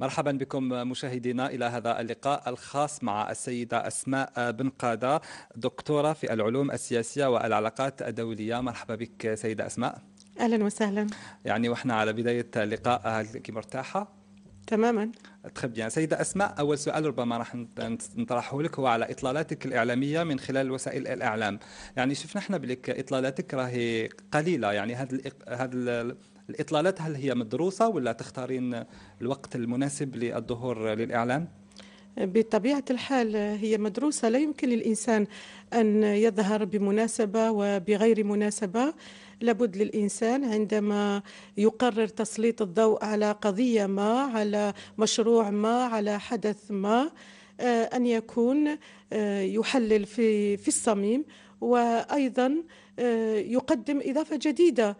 مرحبا بكم مشاهدينا إلى هذا اللقاء الخاص مع السيدة أسماء بن قادة دكتورة في العلوم السياسية والعلاقات الدولية. مرحبا بك سيدة أسماء. أهلا وسهلا. يعني وإحنا على بداية اللقاء هل مرتاحة؟ تماما. تخب بيان سيدة أسماء أول سؤال ربما راح نطرحه لك هو على إطلالاتك الإعلامية من خلال وسائل الإعلام. يعني شفنا إحنا بلك إطلالاتك راهي قليلة. يعني هذا هذا الإطلالات هل هي مدروسة ولا تختارين الوقت المناسب للظهور للإعلام؟ بطبيعة الحال هي مدروسة. لا يمكن للإنسان أن يظهر بمناسبة وبغير مناسبة. لابد للإنسان عندما يقرر تسليط الضوء على قضية ما على مشروع ما على حدث ما آه، أن يكون آه، يحلل في في الصميم. وأيضا يقدم إضافة جديدة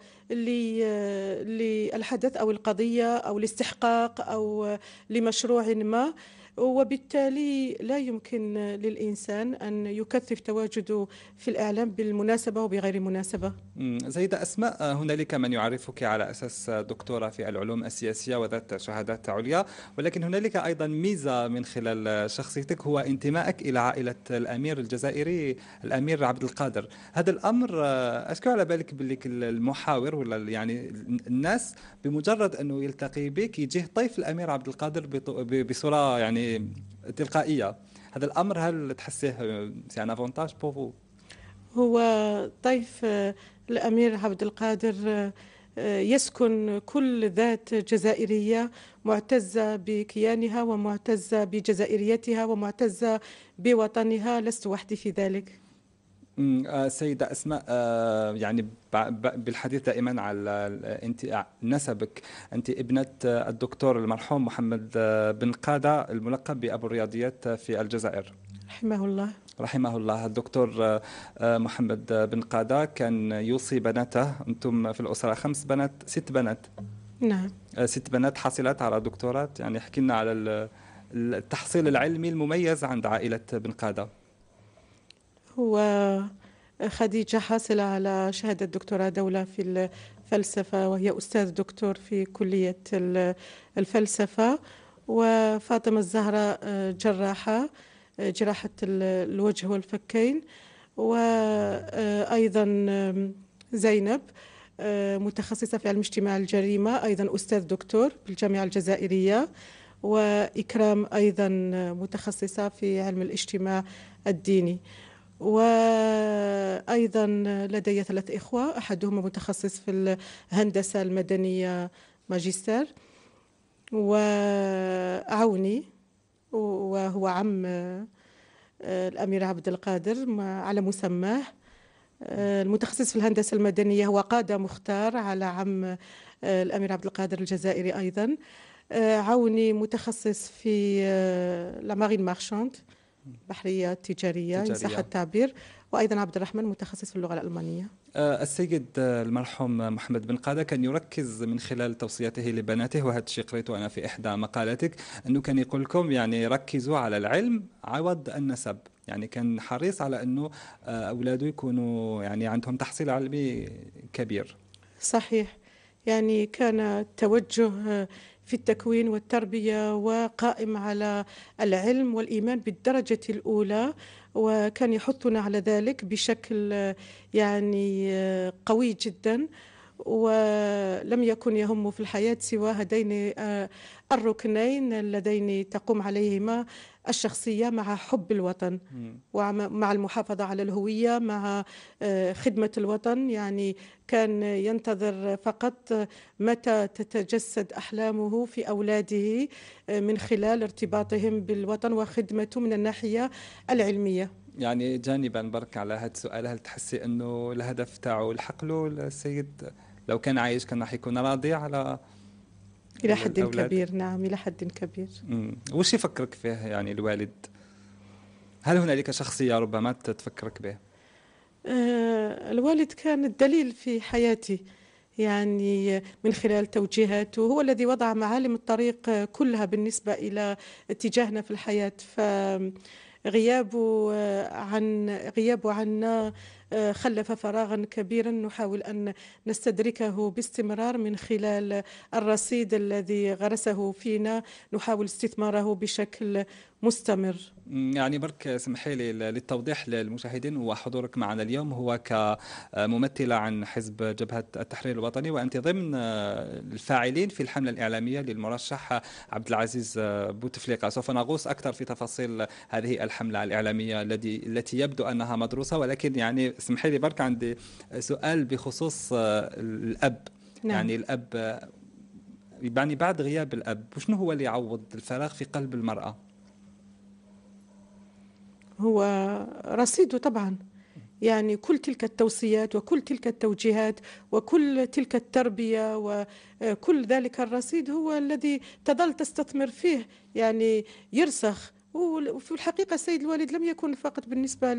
للحدث أو القضية أو الاستحقاق أو لمشروع ما. وبالتالي لا يمكن للإنسان أن يكثف تواجده في الإعلام بالمناسبة وبغير مناسبة. زيدة أسماء هنالك من يعرفك على أساس دكتورة في العلوم السياسية وذات شهادات عليا ولكن هنالك أيضا ميزة من خلال شخصيتك هو انتمائك إلى عائلة الأمير الجزائري الأمير عبد القادر. هذا الأمر أشكو على بالك بلك المحاور ولا يعني الناس بمجرد أنه يلتقي بك يجيه طيف الأمير عبد القادر بصورة يعني تلقائية. هذا الأمر هل تحسيه c'est un avantage pour هو طيف الأمير عبد القادر يسكن كل ذات جزائرية معتزة بكيانها ومعتزة بجزائريتها ومعتزة بوطنها لست وحدي في ذلك. آه، سيدة أسماء آه، يعني بالحديث دائما على أنت نسبك. أنت ابنة الدكتور المرحوم محمد آه، بن قادة الملقب بأبو الرياضيات في الجزائر. رحمه الله. رحمه الله. الدكتور محمد بن قادة كان يوصي بناته. أنتم في الأسرة خمس بنات ست بنات. نعم. ست بنات حصلت على دكتورات. يعني احكي لنا على التحصيل العلمي المميز عند عائلة بن قادة. هو خديجة حاصلة على شهادة دكتوراه دولة في الفلسفة وهي أستاذ دكتور في كلية الفلسفة. وفاطمة الزهراء جراحة جراحة الوجه والفكين. وأيضا زينب متخصصة في علم اجتماع الجريمة أيضا أستاذ دكتور بالجامعة الجزائرية. وإكرام أيضا متخصصة في علم الاجتماع الديني. وأيضا لدي ثلاث إخوة أحدهم متخصص في الهندسة المدنية ماجستير. وعوني وهو عم الأمير عبد القادر على مسماه. المتخصص في الهندسة المدنية هو قادة مختار على عم الأمير عبد القادر الجزائري أيضا. عوني متخصص في لامارين مارشانت. بحرية تجارية إن صح التعبير. وأيضا عبد الرحمن متخصص في اللغة الألمانية. آه، السيد المرحوم محمد بن قادة كان يركز من خلال توصياته لبناته وهذا الشيء قريته أنا في إحدى مقالاتك أنه كان يقول لكم يعني ركزوا على العلم عوض النسب. يعني كان حريص على أنه آه، أولاده يكونوا يعني عندهم تحصيل علمي كبير. صحيح. يعني كان توجه في التكوين والتربية وقائم على العلم والإيمان بالدرجة الأولى وكان يحثنا على ذلك بشكل يعني قوي جدا ولم يكن يهم في الحياة سوى هذين آه، الركنين اللذين تقوم عليهما الشخصية مع حب الوطن ومع المحافظة على الهوية مع آه، خدمة الوطن. يعني كان ينتظر فقط متى تتجسد أحلامه في أولاده آه، من خلال ارتباطهم بالوطن وخدمته من الناحية العلمية. يعني جانبا برك على هذا السؤال. هل تحسي أنه الهدف تاعو لحق له السيد لو كان عايش كان راح يكون راضي على إلى حد. كبير. نعم إلى حد كبير. امم وش يفكرك فيه يعني الوالد؟ هل هنالك شخصيه ربما تفكرك به؟ آه الوالد كان الدليل في حياتي. يعني من خلال توجيهاته هو الذي وضع معالم الطريق كلها بالنسبة إلى اتجاهنا في الحياة. ف غيابه عن غيابه عنا خلف فراغا كبيرا. نحاول أن نستدركه باستمرار من خلال الرصيد الذي غرسه فينا. نحاول استثماره بشكل مستمر. يعني برك اسمحي لي للتوضيح للمشاهدين وحضورك معنا اليوم. هو كممثلة عن حزب جبهة التحرير الوطني وأنت ضمن الفاعلين في الحملة الإعلامية للمرشح عبد العزيز بوتفليقة. سوف نغوص أكثر في تفاصيل هذه الحملة الإعلامية التي يبدو أنها مدروسة ولكن يعني اسمحي لي برك عندي سؤال بخصوص الأب. نعم. يعني الأب يعني بعد غياب الأب وشنو هو اللي يعوض الفراغ في قلب المرأة؟ هو رصيده طبعا. يعني كل تلك التوصيات وكل تلك التوجيهات وكل تلك التربية وكل ذلك الرصيد هو الذي تظل تستثمر فيه. يعني يرسخ وفي الحقيقة السيد الوالد لم يكن فقط بالنسبة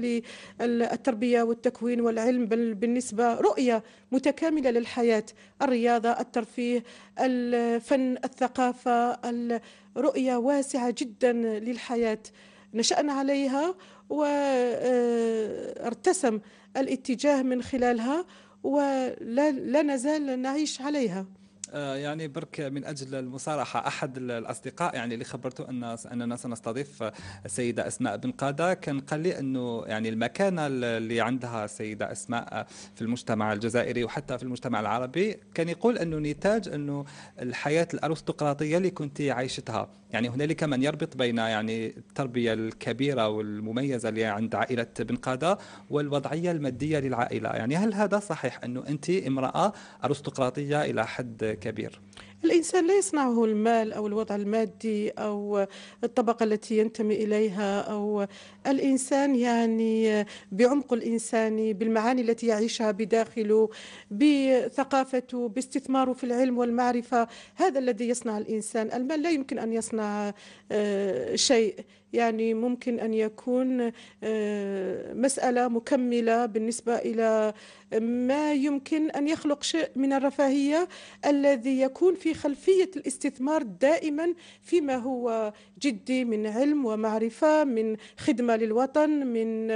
للتربية والتكوين والعلم بل بالنسبة رؤية متكاملة للحياة الرياضة الترفيه الفن الثقافة الرؤية واسعة جدا للحياة. نشأنا عليها وارتسم الاتجاه من خلالها ولا نزال نعيش عليها. آه، يعني برك من أجل المصارحة أحد الأصدقاء يعني اللي خبرته أن أننا سنستضيف السيدة أسماء بن قادة. كان قال لي أنه يعني المكانة اللي عندها السيدة أسماء في المجتمع الجزائري وحتى في المجتمع العربي كان يقول أنه نتاج أنه الحياة الأرستقراطية اللي كنت عايشتها. يعني هنالك من يربط بين يعني التربية الكبيرة والمميزة اللي عند عائلة بن قادة والوضعية المادية للعائلة. يعني هل هذا صحيح أنه أنت امرأة أرستقراطية إلى حد كبير. الإنسان لا يصنعه المال أو الوضع المادي أو الطبقة التي ينتمي إليها أو الإنسان يعني بعمق الإنساني بالمعاني التي يعيشها بداخله بثقافته باستثماره في العلم والمعرفة. هذا الذي يصنع الإنسان. المال لا يمكن أن يصنع آه، شيء. يعني ممكن أن يكون آه، مسألة مكملة بالنسبة إلى ما يمكن أن يخلق شيء من الرفاهية الذي يكون في خلفية الاستثمار دائما فيما هو جدي من علم ومعرفة من خدمة للوطن من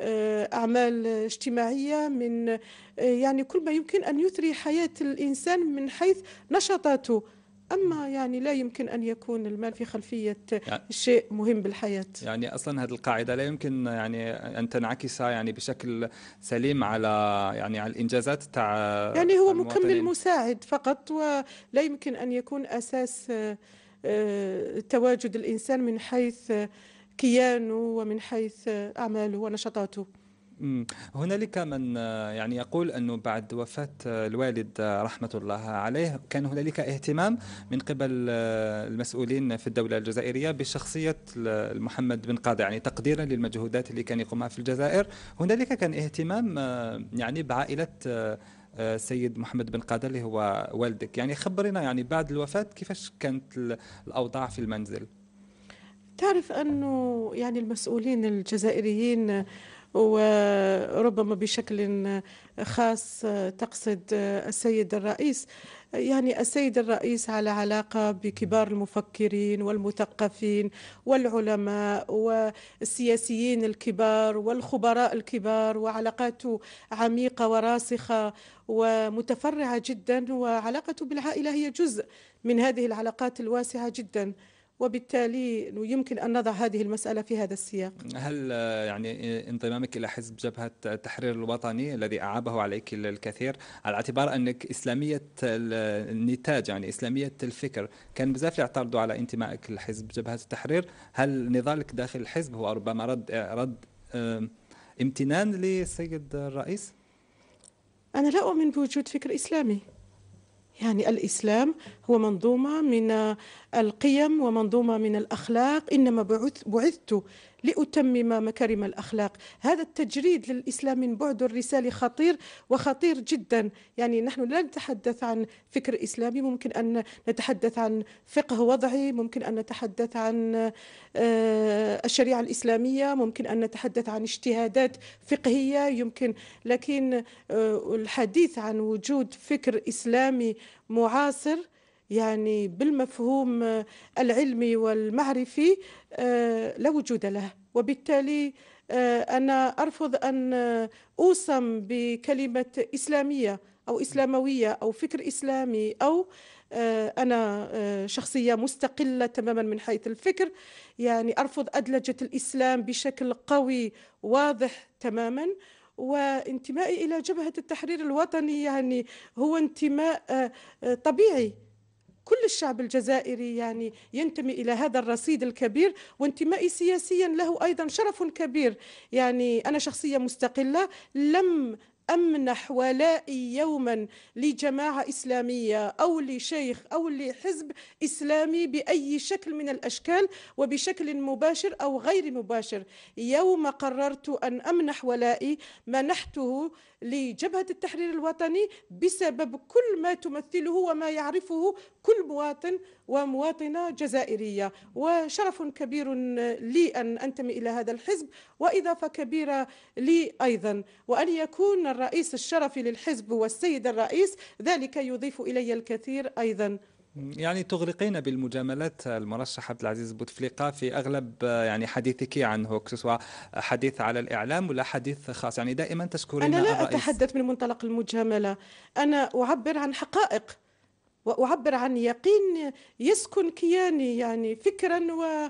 آه، أعمال اجتماعية من آه، يعني كل ما يمكن أن يثري حياة الإنسان من حيث نشاطاته. أما يعني لا يمكن أن يكون المال في خلفية يعني شيء مهم بالحياة. يعني أصلا هذه القاعدة لا يمكن يعني أن تنعكس يعني بشكل سليم على يعني على الإنجازات تاع يعني هو مكمل مساعد فقط ولا يمكن أن يكون أساس آه، تواجد الإنسان من حيث كيانه ومن حيث أعماله ونشاطاته. هنالك من يعني يقول أنه بعد وفاة الوالد رحمة الله عليه كان هنالك اهتمام من قبل المسؤولين في الدولة الجزائرية بشخصية محمد بن قاضي يعني تقديرا للمجهودات اللي كان يقومها في الجزائر. هنالك كان اهتمام يعني بعائلة السيد محمد بن قادة اللي هو والدك. يعني خبرنا يعني بعد الوفاة كيفاش كانت الأوضاع في المنزل؟ تعرف أنه يعني المسؤولين الجزائريين وربما بشكل خاص تقصد السيد الرئيس. يعني السيد الرئيس على علاقة بكبار المفكرين والمثقفين والعلماء والسياسيين الكبار والخبراء الكبار وعلاقاته عميقة وراسخة ومتفرعة جدا وعلاقته بالعائلة هي جزء من هذه العلاقات الواسعة جدا. وبالتالي يمكن أن نضع هذه المسألة في هذا السياق. هل يعني انضمامك إلى حزب جبهة التحرير الوطني الذي أعابه عليك الكثير على اعتبار أنك إسلامية النتاج يعني إسلامية الفكر كان بزاف يعترضوا على انتمائك لحزب جبهة التحرير. هل نضالك داخل الحزب هو ربما رد رد امتنان للسيد الرئيس؟ أنا لا أؤمن بوجود فكر إسلامي. يعني الإسلام هو منظومة من القيم ومنظومة من الأخلاق إنما بعثت لأتمم مكارم الأخلاق. هذا التجريد للإسلام من بعد الرسالة خطير وخطير جدا. يعني نحن لا نتحدث عن فكر إسلامي ممكن أن نتحدث عن فقه وضعي ممكن أن نتحدث عن آه، الشريعة الإسلامية ممكن أن نتحدث عن اجتهادات فقهية. يمكن لكن آه، الحديث عن وجود فكر إسلامي معاصر يعني بالمفهوم العلمي والمعرفي آه، لا وجود له. وبالتالي آه، أنا أرفض أن أوصم بكلمة إسلامية أو إسلاموية أو فكر إسلامي أو آه، أنا شخصية مستقلة تماما من حيث الفكر. يعني أرفض أدلجة الإسلام بشكل قوي واضح تماما. وانتمائي إلى جبهة التحرير الوطني يعني هو انتماء طبيعي. كل الشعب الجزائري يعني ينتمي إلى هذا الرصيد الكبير وانتمائي سياسيا له أيضا شرف كبير. يعني أنا شخصية مستقلة لم أمنح ولائي يوما لجماعة إسلامية أو لشيخ أو لحزب إسلامي بأي شكل من الأشكال وبشكل مباشر أو غير مباشر. يوم قررت أن أمنح ولائي منحته لجبهة التحرير الوطني بسبب كل ما تمثله وما يعرفه كل مواطن ومواطنة جزائرية. وشرف كبير لي أن أنتمي إلى هذا الحزب وإضافة كبيرة لي أيضا. وأن يكون الرئيس الشرفي للحزب والسيد الرئيس ذلك يضيف إلي الكثير أيضا. يعني تغرقين بالمجاملات المرشح عبد العزيز بوتفليقة في أغلب يعني حديثك عنه سواء حديث على الإعلام ولا حديث خاص؟ يعني دائما تشكرين أنا لا الرئيس. أتحدث من منطلق المجاملة. أنا أعبر عن حقائق. واعبر عن يقين يسكن كياني يعني فكرا و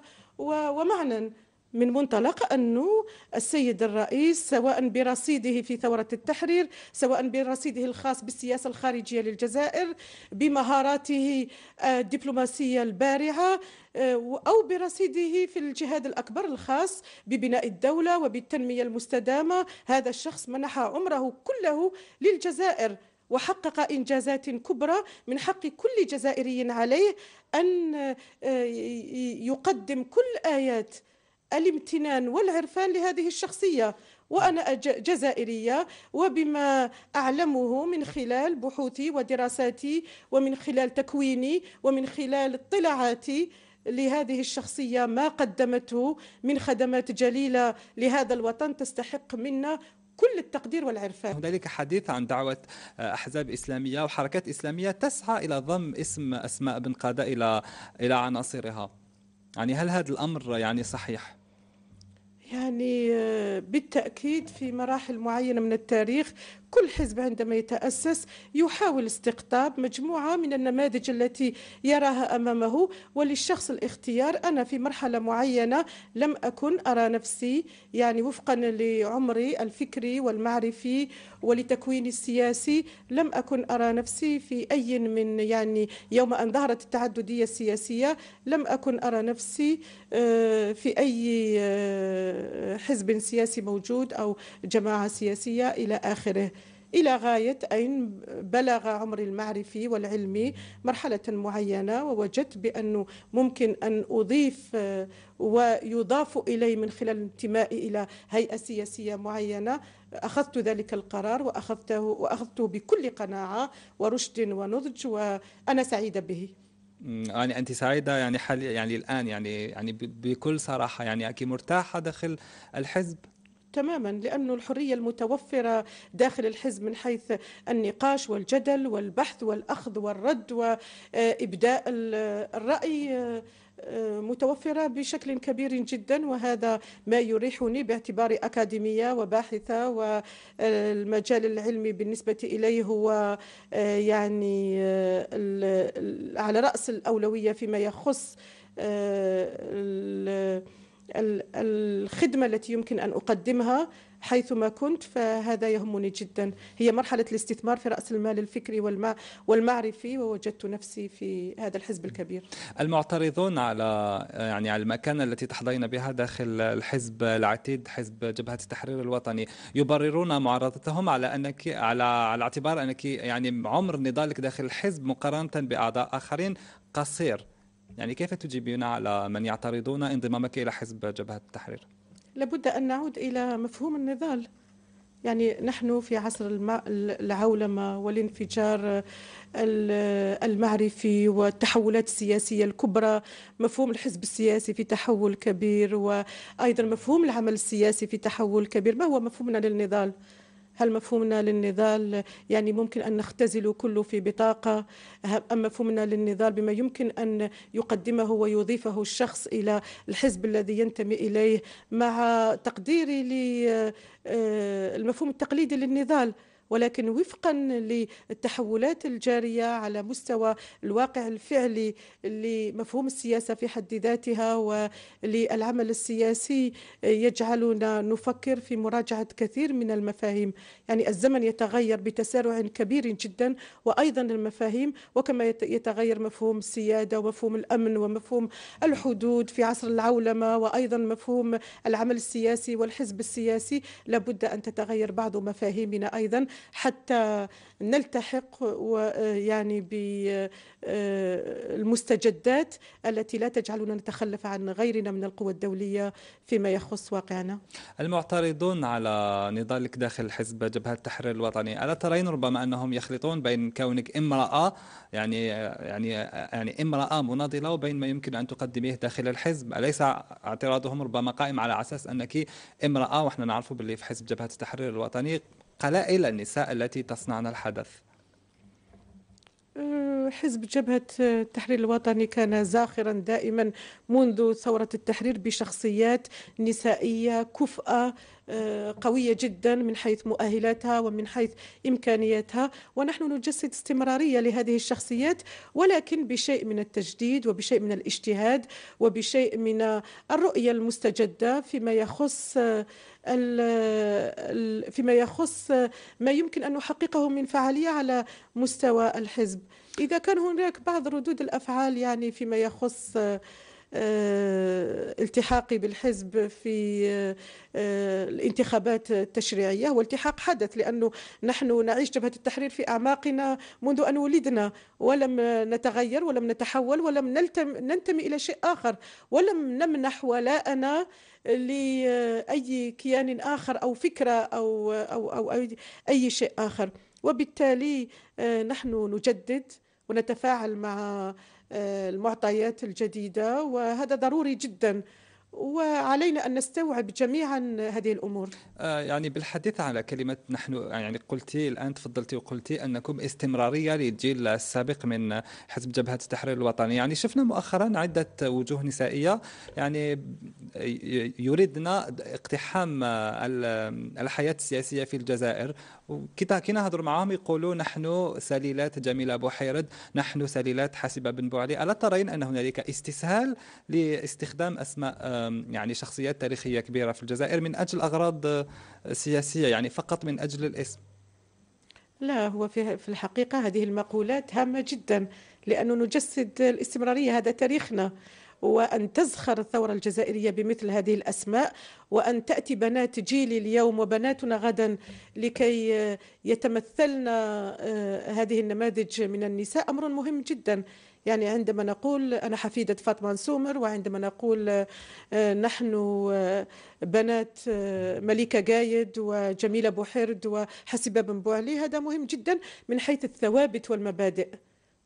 ومعنى. من منطلق أنه السيد الرئيس سواء برصيده في ثورة التحرير سواء برصيده الخاص بالسياسة الخارجية للجزائر بمهاراته الدبلوماسية البارعة أو برصيده في الجهاد الأكبر الخاص ببناء الدولة وبالتنمية المستدامة. هذا الشخص منح عمره كله للجزائر. وحقق إنجازات كبرى من حق كل جزائري عليه أن يقدم كل آيات الامتنان والعرفان لهذه الشخصية. وأنا جزائرية وبما أعلمه من خلال بحوثي ودراساتي ومن خلال تكويني ومن خلال اطلاعاتي لهذه الشخصية ما قدمته من خدمات جليلة لهذا الوطن تستحق منا كل التقدير والعرفان هنالك حديث عن دعوة أحزاب إسلامية وحركات إسلامية تسعى إلى ضم اسم أسماء بن قادة إلى إلى عناصرها يعني هل هذا الأمر يعني صحيح؟ يعني آه، بالتأكيد في مراحل معينة من التاريخ كل حزب عندما يتأسس يحاول استقطاب مجموعة من النماذج التي يراها أمامه وللشخص الاختيار أنا في مرحلة معينة لم أكن أرى نفسي يعني وفقا لعمري الفكري والمعرفي ولتكويني السياسي لم أكن أرى نفسي في أي من يعني يوم أن ظهرت التعددية السياسية لم أكن أرى نفسي آه، في أي آه، حزب سياسي موجود أو جماعة سياسية إلى آخره. إلى غاية أين بلغ عمري المعرفي والعلمي مرحلة معينة ووجدت بأنه ممكن أن أضيف آه، ويضاف إلي من خلال انتمائي إلى هيئة سياسية معينة. أخذت ذلك القرار وأخذته وأخذته بكل قناعة ورشد ونضج وأنا سعيدة به. يعني أنت سعيدة يعني حال يعني الآن يعني يعني بكل صراحة يعني أكيد مرتاحة داخل الحزب؟ تماما لأن الحرية المتوفرة داخل الحزب من حيث النقاش والجدل والبحث والأخذ والرد وإبداء الرأي متوفرة بشكل كبير جدا. وهذا ما يريحني باعتباري أكاديمية وباحثة والمجال العلمي بالنسبة إليه هو يعني على رأس الأولوية فيما يخص الخدمة التي يمكن أن أقدمها حيثما كنت فهذا يهمني جدا. هي مرحلة الاستثمار في رأس المال الفكري والمعرفي ووجدت نفسي في هذا الحزب الكبير. المعترضون على يعني على المكانة التي تحظين بها داخل الحزب العتيد حزب جبهة التحرير الوطني يبررون معارضتهم على أنك على على اعتبار أنك يعني عمر نضالك داخل الحزب مقارنة بأعضاء آخرين قصير. يعني كيف تجيبين على من يعترضون انضمامك إلى حزب جبهة التحرير؟ لابد أن نعود إلى مفهوم النضال يعني نحن في عصر العولمة والانفجار المعرفي والتحولات السياسية الكبرى مفهوم الحزب السياسي في تحول كبير وأيضا مفهوم العمل السياسي في تحول كبير ما هو مفهومنا للنضال؟ هل مفهومنا للنضال؟ يعني ممكن أن نختزل كله في بطاقة. أم مفهومنا للنضال بما يمكن أن يقدمه ويضيفه الشخص إلى الحزب الذي ينتمي إليه؟ مع تقديري للمفهوم التقليدي للنضال ولكن وفقا للتحولات الجارية على مستوى الواقع الفعلي لمفهوم السياسة في حد ذاتها وللعمل السياسي يجعلنا نفكر في مراجعة كثير من المفاهيم. يعني الزمن يتغير بتسارع كبير جدا وأيضا المفاهيم وكما يتغير مفهوم السيادة ومفهوم الأمن ومفهوم الحدود في عصر العولمة وأيضا مفهوم العمل السياسي والحزب السياسي. لابد أن تتغير بعض مفاهيمنا أيضا حتى نلتحق ويعني بالمستجدات التي لا تجعلنا نتخلف عن غيرنا من القوى الدولية فيما يخص واقعنا. المعترضون على نضالك داخل حزب جبهة التحرير الوطني ألا ترين ربما أنهم يخلطون بين كونك امرأة يعني يعني يعني امرأة مناضلة وبين ما يمكن أن تقدميه داخل الحزب؟ أليس اعتراضهم ربما قائم على أساس أنك امرأة وإحنا نعرف باللي في حزب جبهة التحرير الوطني؟ قلائل النساء التي تصنعن الحدث؟ أه، حزب جبهة التحرير الوطني كان زاخرا دائما منذ ثورة التحرير بشخصيات نسائية كفأة أه، قوية جدا من حيث مؤهلاتها ومن حيث إمكانياتها. ونحن نجسد استمرارية لهذه الشخصيات ولكن بشيء من التجديد وبشيء من الاجتهاد وبشيء من الرؤية المستجدة فيما يخص فيما يخص ما يمكن أن نحققه من فعالية على مستوى الحزب. إذا كان هناك بعض ردود الأفعال يعني فيما يخص آه، التحاقي بالحزب في آه، الانتخابات التشريعية والتحاق حدث لأنه نحن نعيش جبهة التحرير في أعماقنا منذ أن ولدنا ولم نتغير ولم نتحول ولم ننتمي إلى شيء آخر ولم نمنح ولاءنا لأي كيان آخر أو فكرة أو, أو, أو, أي شيء آخر. وبالتالي آه، نحن نجدد ونتفاعل مع آه، المعطيات الجديدة وهذا ضروري جدا. وعلينا أن نستوعب جميعا هذه الأمور. آه يعني بالحديث على كلمة نحن يعني قلتي الآن تفضلتي وقلتي أنكم استمرارية للجيل السابق من حزب جبهة التحرير الوطني. يعني شفنا مؤخرا عدة وجوه نسائية. يعني يريدنا اقتحام الحياة السياسية في الجزائر. كي نهضر معهم يقولوا نحن سليلات جميلة بوحيرد نحن سليلات حاسبة بن بوعلي ألا ترين أن هنالك استسهال لاستخدام أسماء يعني شخصيات تاريخية كبيرة في الجزائر من أجل أغراض سياسية يعني فقط من أجل الاسم؟ لا هو في الحقيقة هذه المقولات هامة جدا لأنه نجسد الاستمرارية هذا تاريخنا. وأن تزخر الثورة الجزائرية بمثل هذه الأسماء وأن تأتي بنات جيلي اليوم وبناتنا غدا لكي يتمثلن آه، هذه النماذج من النساء. أمر مهم جدا. يعني عندما نقول أنا حفيدة فاطمة سومر وعندما نقول آه، نحن آه، بنات مليكة جايد وجميلة بوحرد وحسيبة بن بوعلي هذا مهم جدا من حيث الثوابت والمبادئ.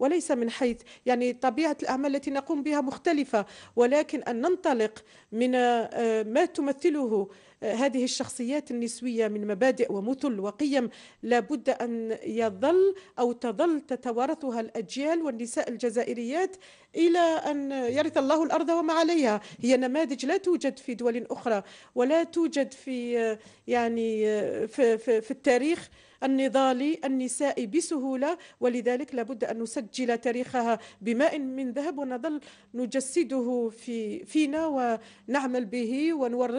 وليس من حيث يعني طبيعة الأعمال التي نقوم بها مختلفة ولكن أن ننطلق من آه، ما تمثله آه، هذه الشخصيات النسوية من مبادئ ومثل وقيم لابد أن يظل أو تظل تتوارثها الأجيال والنساء الجزائريات إلى أن يرث الله الأرض وما عليها. هي نماذج لا توجد في دول أخرى ولا توجد في آه، يعني في, في, في التاريخ النضال النساء بسهولة ولذلك لابد أن نسجل تاريخها بماء من ذهب ونظل نجسده في فينا ونعمل به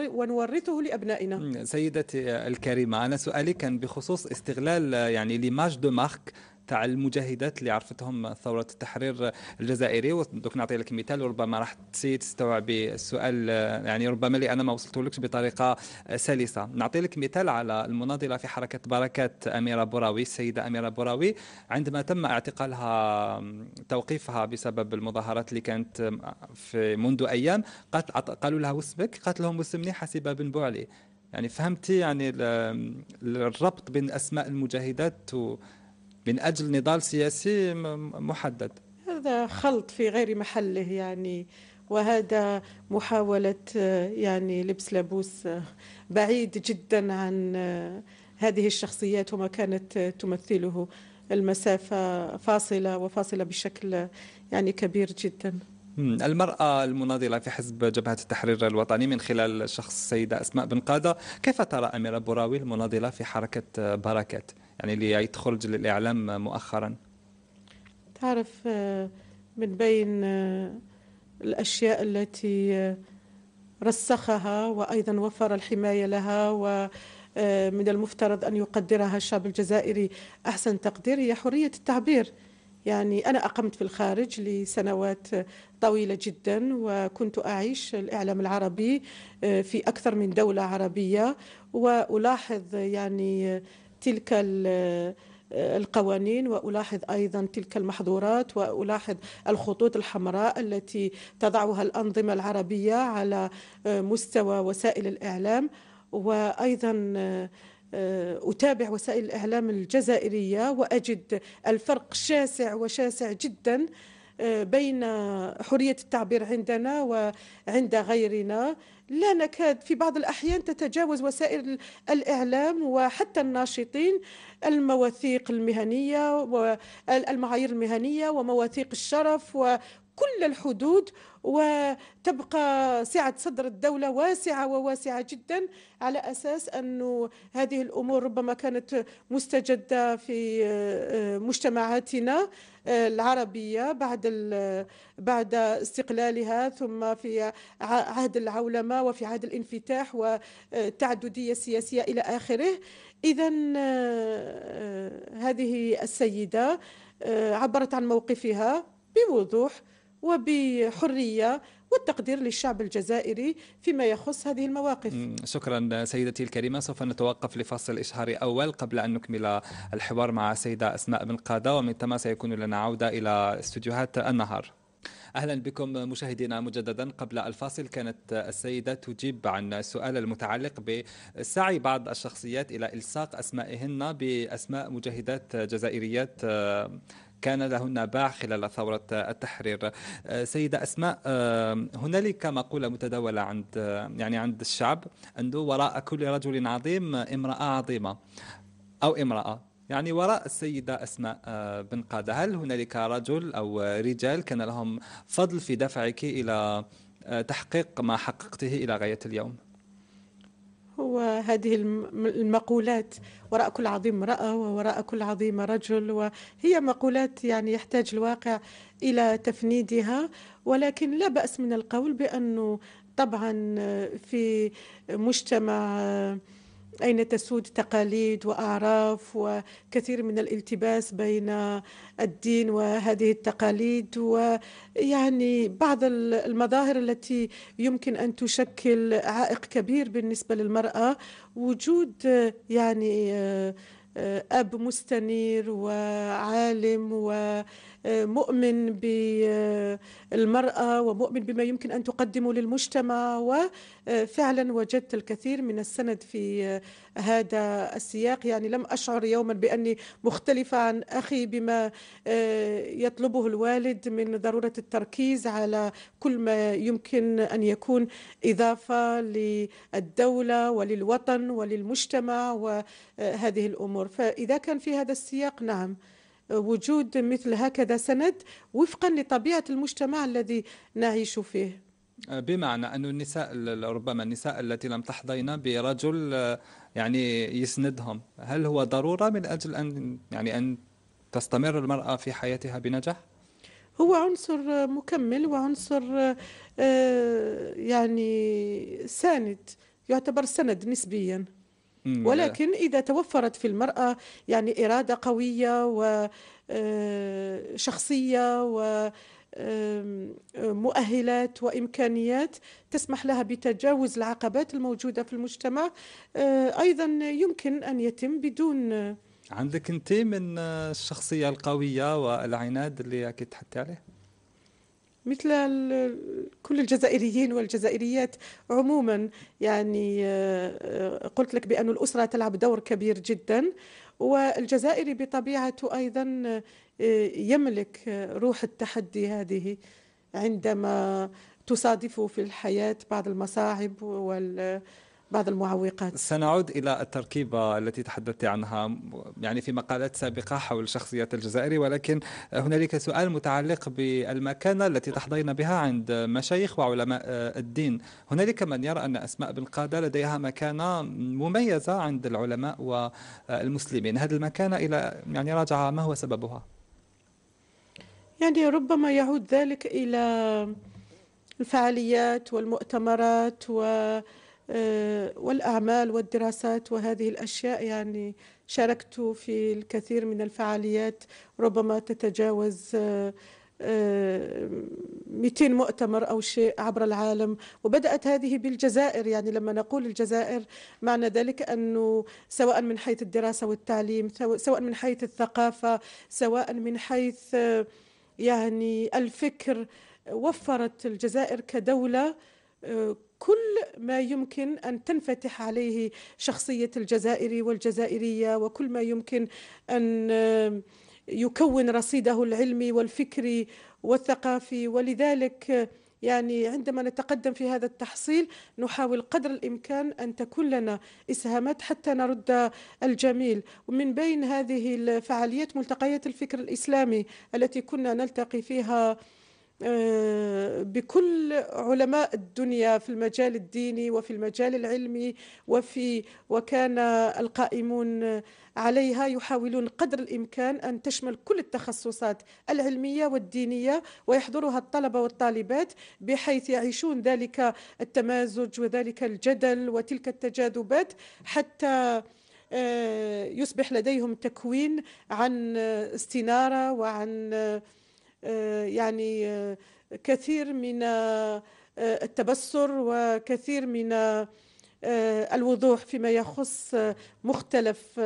ونورثه لأبنائنا. سيدتي الكريمة أنا سؤالي كان بخصوص استغلال يعني ليماج دو مارك تاع المجاهدات اللي عرفتهم ثورة التحرير الجزائري. ودوك نعطي لك مثال وربما راح تستوعبي السؤال يعني ربما اللي أنا ما وصلتولكش بطريقة سلسة. نعطي لك مثال على المناضلة في حركة بركات أميرة بوراوي السيدة أميرة بوراوي. عندما تم اعتقالها توقيفها بسبب المظاهرات اللي كانت في منذ أيام قالوا لها واسمك قالت لهم واسمني حسيبه بن بوعلي يعني فهمتي يعني الربط بين أسماء المجاهدات و من أجل نضال سياسي محدد. هذا خلط في غير محله يعني وهذا محاولة يعني لبس لبوس بعيد جدا عن هذه الشخصيات وما كانت تمثله. المسافة فاصلة وفاصلة بشكل يعني كبير جدا. المرأة المناضلة في حزب جبهة التحرير الوطني من خلال شخص السيدة أسماء بن قادة. كيف ترى أميرة بوراوي المناضلة في حركة بركات؟ يعني اللي تخرج للإعلام مؤخرا. تعرف آه، من بين آه، الأشياء التي آه، رسخها وأيضا وفر الحماية لها و من المفترض أن يقدرها الشعب الجزائري أحسن تقدير هي حرية التعبير. يعني أنا أقمت في الخارج لسنوات طويلة جدا وكنت أعيش الإعلام العربي في أكثر من دولة عربية. وألاحظ يعني تلك القوانين وألاحظ أيضا تلك المحظورات وألاحظ الخطوط الحمراء التي تضعها الأنظمة العربية على مستوى وسائل الإعلام. وأيضا أتابع وسائل الإعلام الجزائرية وأجد الفرق شاسع وشاسع جدا. بين حرية التعبير عندنا وعند غيرنا. لا نكاد في بعض الأحيان تتجاوز وسائل الإعلام وحتى الناشطين المواثيق المهنية والمعايير المهنية ومواثيق الشرف وكل الحدود وتبقى سعة صدر الدولة واسعة وواسعة جدا على أساس أن هذه الأمور ربما كانت مستجدة في مجتمعاتنا العربية بعد بعد استقلالها ثم في عهد العولمة وفي عهد الانفتاح والتعددية السياسية إلى آخره. إذا هذه السيدة عبرت عن موقفها بوضوح وبحرية والتقدير للشعب الجزائري فيما يخص هذه المواقف. شكرا سيدتي الكريمة. سوف نتوقف لفصل إشهاري أول قبل أن نكمل الحوار مع السيدة أسماء بن قادة ومن ثم سيكون لنا عودة إلى استديوهات النهار. أهلا بكم مشاهدينا مجددا. قبل الفاصل كانت السيدة تجيب عن السؤال المتعلق بسعي بعض الشخصيات إلى إلصاق أسمائهن بأسماء مجاهدات جزائريات كان لهن باع خلال ثورة التحرير. آه، سيدة أسماء آه، هنالك مقولة متداولة عند يعني عند الشعب أنه وراء كل رجل عظيم امرأة عظيمة أو امرأة. يعني وراء السيدة أسماء آه، بن قادة. هل هنالك رجل أو رجال كان لهم فضل في دفعك إلى تحقيق ما حققته إلى غاية اليوم؟ هو هذه المقولات. وراء كل عظيم امرأة ووراء كل عظيم رجل. وهي مقولات يعني يحتاج الواقع إلى تفنيدها. ولكن لا بأس من القول بأنه طبعا في مجتمع أين تسود تقاليد وأعراف وكثير من الالتباس بين الدين وهذه التقاليد؟ ويعني بعض المظاهر التي يمكن أن تشكل عائق كبير بالنسبة للمرأة وجود يعني أب مستنير وعالم ومؤمن بالمرأة ومؤمن بما يمكن أن تقدمه للمجتمع وفعلا وجدت الكثير من السند في هذا السياق. يعني لم أشعر يوما بأني مختلفة عن أخي بما يطلبه الوالد من ضرورة التركيز على كل ما يمكن أن يكون إضافة للدولة وللوطن وللمجتمع وهذه الأمور. فإذا كان في هذا السياق نعم. وجود مثل هكذا سند وفقا لطبيعة المجتمع الذي نعيش فيه. بمعنى أن النساء ربما النساء التي لم تحظين برجل يعني يسندهم. هل هو ضرورة من أجل أن يعني أن تستمر المرأة في حياتها بنجاح؟ هو عنصر مكمل وعنصر آه، يعني ساند يعتبر سند نسبيا. ولكن إذا توفرت في المرأة يعني إرادة قوية وشخصية آه، و مؤهلات وإمكانيات تسمح لها بتجاوز العقبات الموجودة في المجتمع. آه، أيضا يمكن أن يتم بدون عندك أنت من الشخصية القوية والعناد اللي أكيد تحطي عليه؟ مثل كل الجزائريين والجزائريات عموما. يعني آه، قلت لك بأن الأسرة تلعب دور كبير جدا والجزائري بطبيعته أيضا آه، يملك روح التحدي هذه عندما تصادفه في الحياة بعض المصاعب بعض المعوقات. سنعود إلى التركيبة التي تحدثت عنها يعني في مقالات سابقة حول شخصية الجزائري ولكن هنالك سؤال متعلق بالمكانة التي تحظين بها عند مشايخ وعلماء الدين. هنالك من يرى أن أسماء بن قادة لديها مكانة مميزة عند العلماء والمسلمين. هذه المكانة إلى يعني راجع ما هو سببها؟ يعني ربما يعود ذلك إلى الفعاليات والمؤتمرات و والأعمال والدراسات وهذه الأشياء يعني شاركت في الكثير من الفعاليات. ربما تتجاوز 200 آه، مؤتمر أو شيء عبر العالم. وبدأت هذه بالجزائر. يعني لما نقول الجزائر معنى ذلك أنه سواء من حيث الدراسة والتعليم سواء من حيث الثقافة سواء من حيث يعني الفكر وفرت الجزائر كدولة كل ما يمكن أن تنفتح عليه شخصية الجزائري والجزائرية وكل ما يمكن أن يكون رصيده العلمي والفكري والثقافي. ولذلك يعني عندما نتقدم في هذا التحصيل نحاول قدر الإمكان أن تكون لنا إسهامات حتى نرد الجميل. ومن بين هذه الفعاليات ملتقيات الفكر الإسلامي التي كنا نلتقي فيها آه، بكل علماء الدنيا في المجال الديني وفي المجال العلمي وفي وكان القائمون عليها يحاولون قدر الإمكان أن تشمل كل التخصصات العلمية والدينية ويحضرها الطلبة والطالبات بحيث يعيشون ذلك التمازج وذلك الجدل وتلك التجاذبات حتى آه، يصبح لديهم تكوين عن استنارة وعن آه، يعني آه، كثير من آه، التبصر وكثير من الوضوح فيما يخص مختلف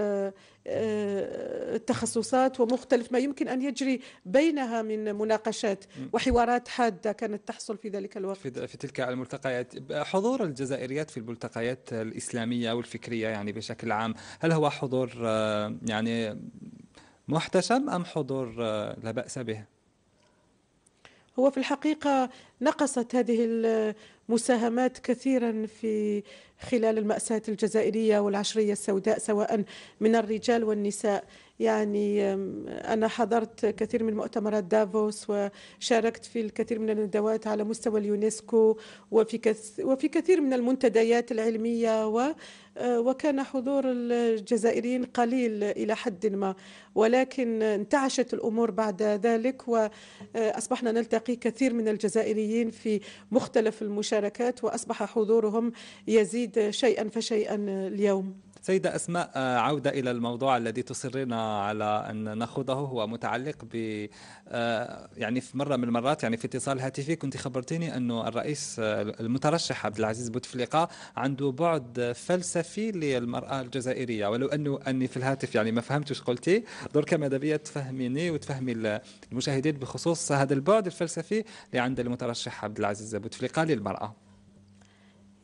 التخصصات ومختلف ما يمكن أن يجري بينها من مناقشات وحوارات حادة كانت تحصل في ذلك الوقت. في تلك الملتقيات. حضور الجزائريات في الملتقيات الإسلامية والفكريه يعني بشكل عام هل هو حضور يعني محتشم أم حضور لا بأس به؟ هو في الحقيقة نقصت هذه المساهمات كثيرا في خلال المأساة الجزائرية والعشرية السوداء سواء من الرجال والنساء. يعني أنا حضرت كثير من مؤتمرات دافوس وشاركت في الكثير من الندوات على مستوى اليونسكو وفي وفي كثير من المنتديات العلمية و وكان حضور الجزائريين قليل إلى حد ما. ولكن انتعشت الأمور بعد ذلك وأصبحنا نلتقي كثير من الجزائريين في مختلف المشاركات وأصبح حضورهم يزيد شيئا فشيئا اليوم. سيدة أسماء آه، عودة إلى الموضوع الذي تصرنا على أن نأخذه هو متعلق ب آه، يعني في مرة من المرات يعني في اتصال هاتفي كنت خبرتيني أنه الرئيس آه، المترشح عبد العزيز بوتفليقة عنده بعد فلسفي للمرأة الجزائرية. ولو أنه أني في الهاتف يعني ما فهمت وش قلتي درك ماذا بيا تفهميني وتفهمي المشاهدين بخصوص هذا البعد الفلسفي اللي عند المترشح عبد العزيز بوتفليقة للمرأة.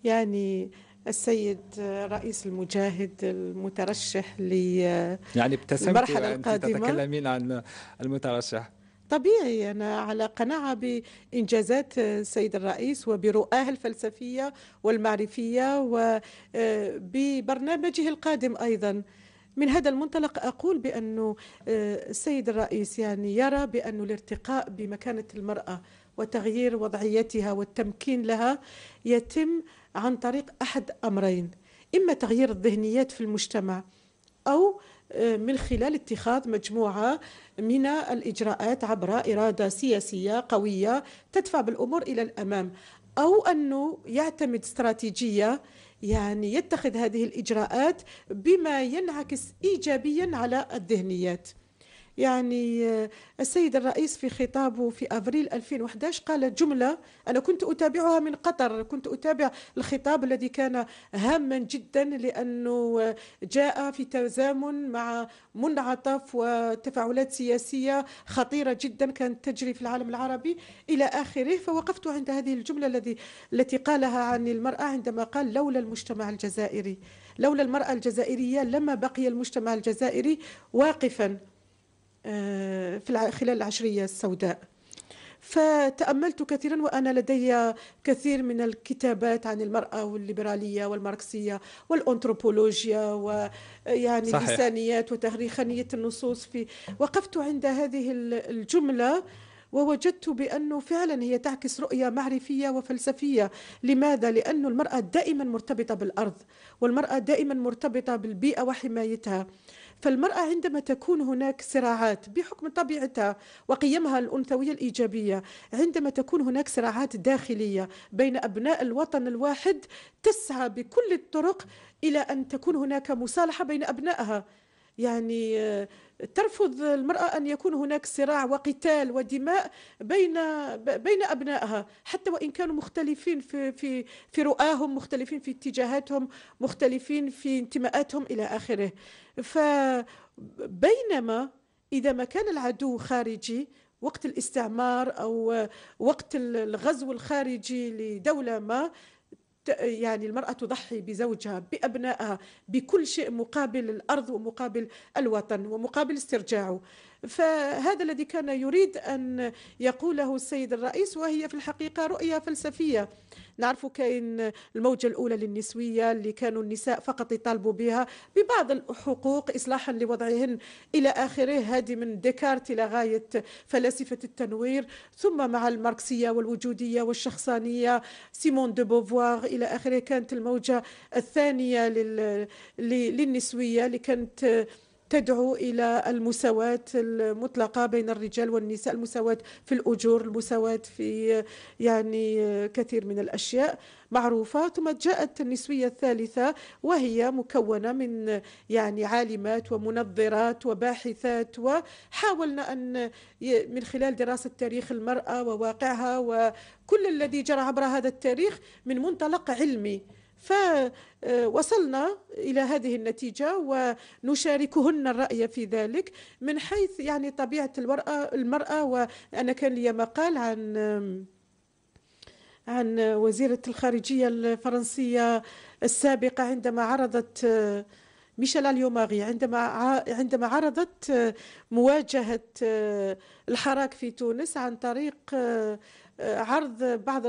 يعني السيد رئيس المجاهد المترشح ل يعني ابتسمتي القادمة. تتكلمين عن المترشح. طبيعي أنا على قناعة بإنجازات السيد الرئيس وبرؤاة الفلسفية والمعرفية وببرنامجه القادم أيضا. من هذا المنطلق أقول بأنه السيد الرئيس يعني يرى بأن الارتقاء بمكانة المرأة وتغيير وضعيتها والتمكين لها يتم عن طريق أحد أمرين إما تغيير الذهنيات في المجتمع أو آه، من خلال اتخاذ مجموعة من الإجراءات عبر إرادة سياسية قوية تدفع بالأمور إلى الأمام أو أنه يعتمد استراتيجية يعني يتخذ هذه الإجراءات بما ينعكس ايجابيا على الذهنيات. يعني آه، السيد الرئيس في خطابه في أفريل 2011 قال جملة أنا كنت أتابعها من قطر كنت أتابع الخطاب الذي كان هاما جدا لأنه آه، جاء في تزامن مع منعطف وتفاعلات سياسية خطيرة جدا كانت تجري في العالم العربي إلى آخره. فوقفت عند هذه الجملة الذي التي قالها عن المرأة عندما قال لولا المجتمع الجزائري لولا المرأة الجزائرية لما بقي المجتمع الجزائري واقفا. في خلال العشرية السوداء فتأملت كثيرا وأنا لدي كثير من الكتابات عن المرأة والليبرالية والماركسية والأنثروبولوجيا ويعني صحيح. اللسانيات وتاريخانية النصوص في وقفت عند هذه الجملة ووجدت بأنه فعلا هي تعكس رؤية معرفية وفلسفية لماذا؟ لأن المرأة دائما مرتبطة بالأرض والمرأة دائما مرتبطة بالبيئة وحمايتها فالمرأة عندما تكون هناك صراعات بحكم طبيعتها وقيمها الأنثوية الإيجابية عندما تكون هناك صراعات داخلية بين أبناء الوطن الواحد تسعى بكل الطرق إلى أن تكون هناك مصالحة بين أبنائها. يعني آه، ترفض المرأة أن يكون هناك صراع وقتال ودماء بين بين أبنائها حتى وإن كانوا مختلفين في في في رؤاهم مختلفين في اتجاهاتهم مختلفين في انتماءاتهم إلى آخره. فبينما إذا ما كان العدو خارجي وقت الاستعمار أو وقت الغزو الخارجي لدولة ما يعني المرأة تضحي بزوجها بأبنائها بكل شيء مقابل الأرض ومقابل الوطن ومقابل استرجاعه. فهذا الذي كان يريد أن يقوله السيد الرئيس وهي في الحقيقة رؤية فلسفية. نعرف كاين الموجة الأولى للنسوية اللي كانوا النساء فقط يطالبوا بها ببعض الحقوق إصلاحا لوضعهن إلى آخره هذه من ديكارت إلى غاية فلاسفة التنوير. ثم مع الماركسية والوجودية والشخصانية سيمون دو بوفوار إلى آخره كانت الموجة الثانية للنسوية اللي كانت تدعو إلى المساواة المطلقة بين الرجال والنساء المساواة في الأجور المساواة في يعني كثير من الأشياء معروفة. ثم جاءت النسوية الثالثة وهي مكونة من يعني عالمات ومنظرات وباحثات. وحاولنا أن من خلال دراسة تاريخ المرأة وواقعها وكل الذي جرى عبر هذا التاريخ من منطلق علمي. فوصلنا إلى هذه النتيجة ونشاركهن الرأي في ذلك من حيث يعني طبيعة المرأة المرأة وأنا كان لي مقال عن عن وزيرة الخارجية الفرنسية السابقة عندما عرضت ميشيل اليوماغي عندما عندما عرضت مواجهة الحراك في تونس عن طريق عرض بعض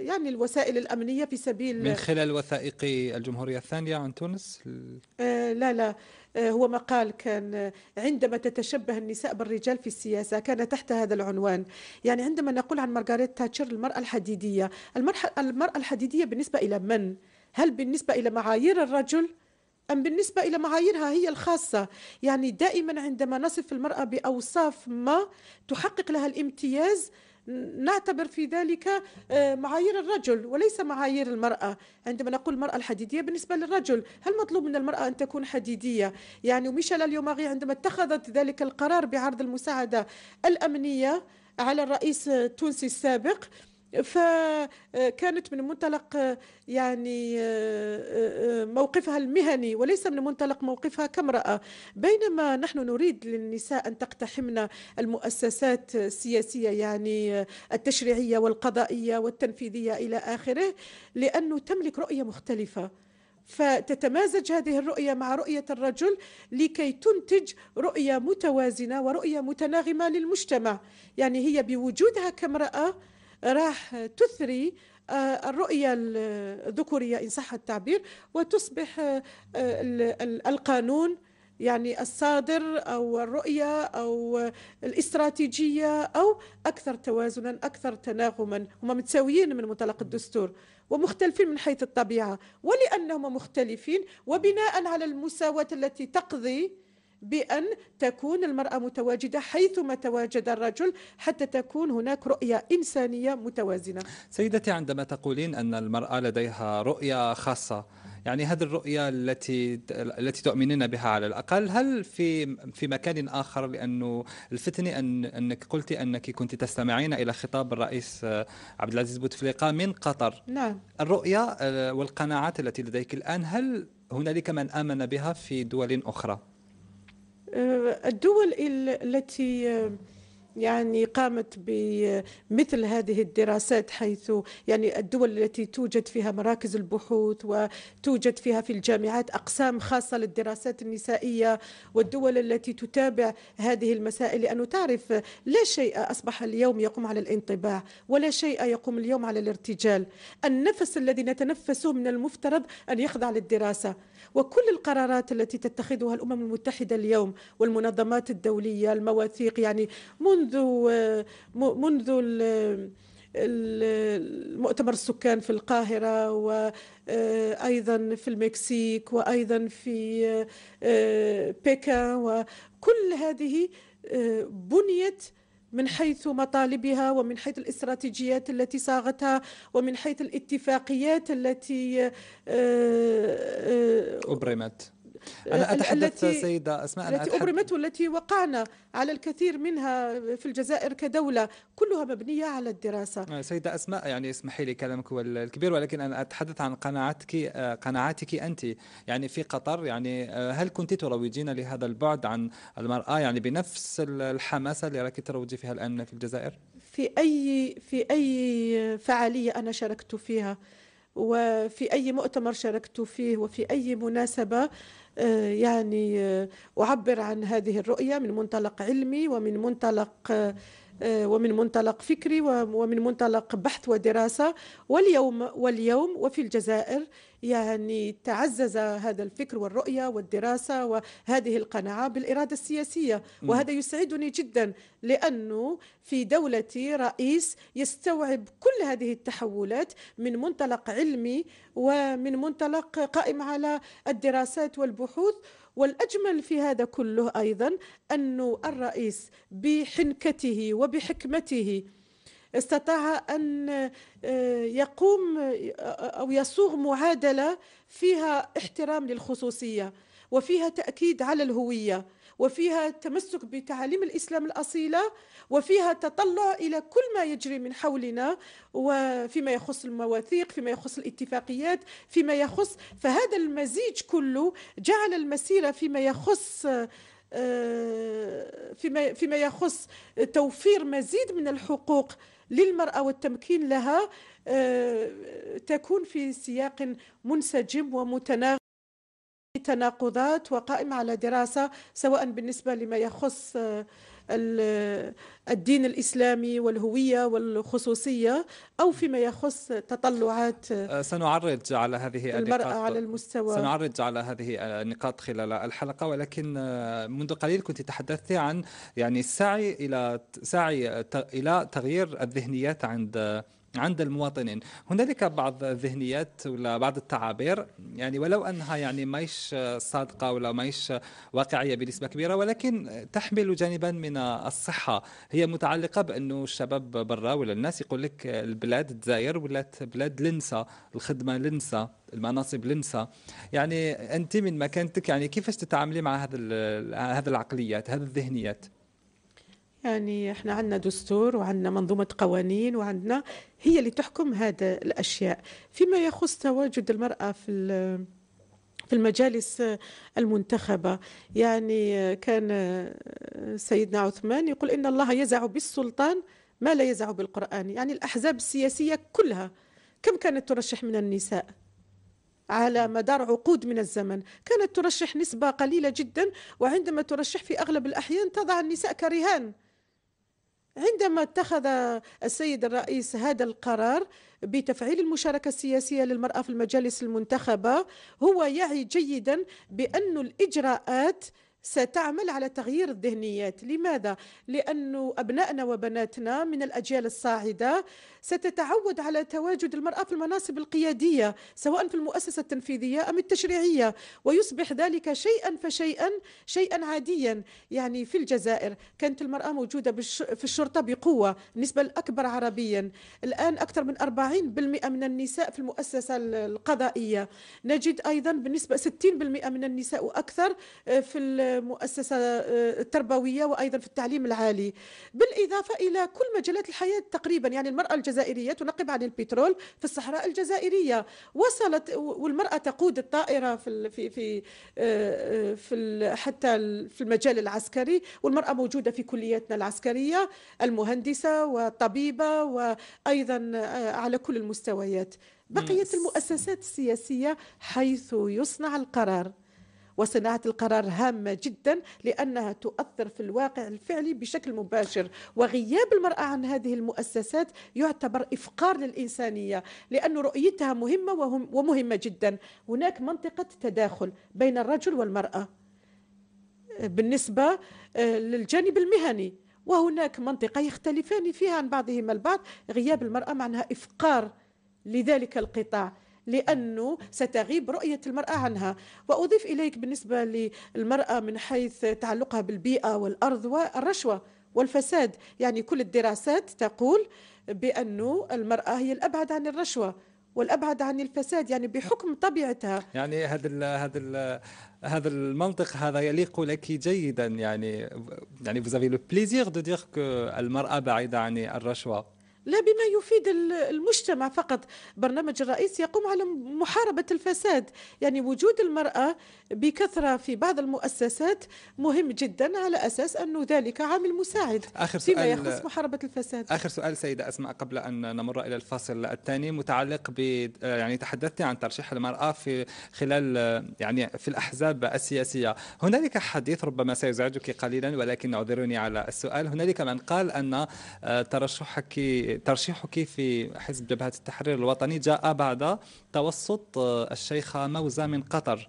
يعني الوسائل الأمنية في سبيل من خلال وثائق الجمهورية الثانية عن تونس آه، لا لا آه، هو مقال كان عندما تتشبه النساء بالرجال في السياسة كان تحت هذا العنوان يعني عندما نقول عن مارغاريت تاتشر المرأة الحديدية المرأة الحديدية بالنسبة إلى من؟ هل بالنسبة إلى معايير الرجل؟ أم بالنسبة إلى معاييرها هي الخاصة يعني دائما عندما نصف المرأة بأوصاف ما تحقق لها الامتياز نعتبر في ذلك آه، معايير الرجل وليس معايير المرأة. عندما نقول المرأة الحديدية بالنسبة للرجل هل مطلوب من المرأة أن تكون حديدية؟ يعني ميشيل اليوماغي عندما اتخذت ذلك القرار بعرض المساعدة الأمنية على الرئيس التونسي السابق فكانت من منطلق يعني موقفها المهني وليس من منطلق موقفها كامرأة. بينما نحن نريد للنساء أن تقتحمن المؤسسات السياسية يعني التشريعية والقضائية والتنفيذية إلى آخره لأنه تملك رؤية مختلفة. فتتمازج هذه الرؤية مع رؤية الرجل لكي تنتج رؤية متوازنة ورؤية متناغمة للمجتمع. يعني هي بوجودها كامرأة راح تثري آه، الرؤية الذكورية إن صح التعبير وتصبح آه، القانون يعني الصادر أو الرؤية أو الاستراتيجية أو أكثر توازنا أكثر تناغما. هم متساويين من منطلق الدستور ومختلفين من حيث الطبيعة ولأنهم مختلفين وبناء على المساواة التي تقضي بأن تكون المرأة متواجدة حيثما تواجد الرجل حتى تكون هناك رؤية إنسانية متوازنة. سيدتي عندما تقولين أن المرأة لديها رؤية خاصة يعني هذه الرؤية التي التي تؤمنين بها على الأقل هل في في مكان آخر لأنه الفتني أن أنك قلت أنك كنت تستمعين إلى خطاب الرئيس عبد العزيز بوتفليقة من قطر. نعم. الرؤية آه، والقناعات التي لديك الآن هل هنالك من آمن بها في دول أخرى؟ آه، الدول التي آه، يعني قامت بمثل هذه الدراسات حيث يعني الدول التي توجد فيها مراكز البحوث وتوجد فيها في الجامعات أقسام خاصة للدراسات النسائية والدول التي تتابع هذه المسائل لأنه تعرف لا شيء أصبح اليوم يقوم على الانطباع ولا شيء يقوم اليوم على الارتجال. النفس الذي نتنفسه من المفترض أن يخضع للدراسة. وكل القرارات التي تتخذها الأمم المتحدة اليوم والمنظمات الدولية المواثيق يعني منذ منذ المؤتمر السكان في القاهرة وأيضا في المكسيك وأيضا في بيكا وكل هذه بنيت من حيث مطالبها ومن حيث الاستراتيجيات التي صاغتها ومن حيث الاتفاقيات التي أبرمت. أنا أتحدث التي سيدة أسماء أنا التي أبرمت والتي وقعنا على الكثير منها في الجزائر كدولة كلها مبنية على الدراسة. آه، سيدة أسماء يعني اسمحي لي كلامك هو الكبير ولكن أنا أتحدث عن قناعتك آه، قناعاتك أنت. يعني في قطر يعني آه، هل كنت تروجين لهذا البعد عن المرأة يعني بنفس الحماسة اللي راك تروجي فيها الآن في الجزائر؟ في أي في أي فعالية أنا شاركت فيها؟ وفي أي مؤتمر شاركت فيه وفي أي مناسبة آه، يعني آه، أعبر عن هذه الرؤية من منطلق علمي ومن منطلق آه، ومن منطلق فكري ومن منطلق بحث ودراسة. واليوم واليوم وفي الجزائر يعني تعزز هذا الفكر والرؤية والدراسة وهذه القناعة بالإرادة السياسية. وهذا يسعدني جدا لأنه في دولتي رئيس يستوعب كل هذه التحولات من منطلق علمي ومن منطلق قائم على الدراسات والبحوث. والأجمل في هذا كله أيضا أن الرئيس بحنكته وبحكمته استطاع أن آه، يقوم آه، أو يصوغ معادلة فيها احترام للخصوصية وفيها تأكيد على الهوية. وفيها تمسك بتعاليم الإسلام الأصيلة وفيها تطلع إلى كل ما يجري من حولنا وفيما يخص المواثيق فيما يخص الاتفاقيات فيما يخص فهذا المزيج كله جعل المسيرة فيما يخص آه، فيما فيما يخص توفير مزيد من الحقوق للمرأة والتمكين لها آه، تكون في سياق منسجم ومتناغم. تناقضات وقائم على دراسة سواء بالنسبة لما يخص آه، الدين الإسلامي والهوية والخصوصية أو فيما يخص تطلعات آه، سنعرج على هذه المرأة على المستوى. سنعرج على هذه النقاط خلال الحلقة ولكن آه، منذ قليل كنت تحدثت عن يعني السعي إلى سعي إلى تغيير الذهنيات عند عند المواطنين. هنالك بعض الذهنيات ولا بعض التعابير يعني ولو أنها يعني مايش صادقة ولا مايش واقعية بنسبة كبيرة ولكن تحمل جانبا من الصحة. هي متعلقة بأنه الشباب برا ولا الناس يقول لك البلاد الجزائر ولات بلاد لنسا الخدمة لنسا المناصب لنسا. يعني أنت من مكانتك يعني كيفاش تتعاملي مع هذا هذه العقليات هذه الذهنيات؟ يعني إحنا عندنا دستور وعندنا منظومة قوانين وعندنا هي اللي تحكم هذا الأشياء. فيما يخص تواجد المرأة في في المجالس المنتخبة يعني كان سيدنا عثمان يقول إن الله يزع بالسلطان ما لا يزع بالقرآن. يعني الأحزاب السياسية كلها كم كانت ترشح من النساء؟ على مدار عقود من الزمن. كانت ترشح نسبة قليلة جدا وعندما ترشح في أغلب الأحيان تضع النساء كرهان. عندما اتخذ السيد الرئيس هذا القرار بتفعيل المشاركة السياسية للمرأة في المجالس المنتخبة هو يعي جيدا بأن الإجراءات ستعمل على تغيير الذهنيات لماذا؟ لأن أبنائنا وبناتنا من الأجيال الصاعدة ستتعود على تواجد المرأة في المناصب القيادية سواء في المؤسسة التنفيذية أم التشريعية. ويصبح ذلك شيئا فشيئا شيئا عاديا. يعني في الجزائر كانت المرأة موجودة في الشرطة بقوة النسبة الأكبر عربيا. الآن أكثر من 40% من النساء في المؤسسة القضائية. نجد أيضا بالنسبة 60% من النساء وأكثر في المؤسسة التربوية وأيضا في التعليم العالي. بالإضافة إلى كل مجالات الحياة تقريبا. يعني المرأة الجزائرية تنقب عن البترول في الصحراء الجزائرية. وصلت والمرأة تقود الطائرة في في في في حتى في المجال العسكري. والمرأة موجودة في كلياتنا العسكرية المهندسة والطبيبة وأيضا على كل المستويات. بقية المؤسسات السياسية حيث يصنع القرار. وصناعة القرار هامة جدا لأنها تؤثر في الواقع الفعلي بشكل مباشر. وغياب المرأة عن هذه المؤسسات يعتبر إفقار للإنسانية لأن رؤيتها مهمة ومهمة جدا. هناك منطقة تداخل بين الرجل والمرأة. بالنسبة آه، للجانب المهني وهناك منطقة يختلفان فيها عن بعضهما البعض. غياب المرأة معناها إفقار لذلك القطاع. لأنه ستغيب رؤية المرأة عنها. وأضيف إليك بالنسبة للمرأة من حيث تعلقها بالبيئة والأرض والرشوة والفساد. يعني كل الدراسات تقول بأن المرأة هي الأبعد عن الرشوة والأبعد عن الفساد يعني بحكم طبيعتها. يعني هذا هذا هذا المنطق هذا يليق لك جيدا. يعني يعني vous avez le plaisir de dire que المرأة بعيدة عن الرشوة. لا بما يفيد المجتمع فقط. برنامج الرئيس يقوم على محاربة الفساد يعني وجود المرأة بكثرة في بعض المؤسسات مهم جدا على أساس أنه ذلك عامل مساعد آخر فيما يخص محاربة الفساد. آخر سؤال سيدة أسماء قبل أن نمر إلى الفاصل الثاني. متعلق ب يعني تحدثت عن ترشيح المرأة في خلال يعني في الأحزاب السياسية. هنالك حديث ربما سيزعجك قليلا ولكن اعذروني على السؤال. هنالك من قال أن ترشحك ترشيحك في حزب جبهة التحرير الوطني جاء بعد توسط الشيخة موزة من قطر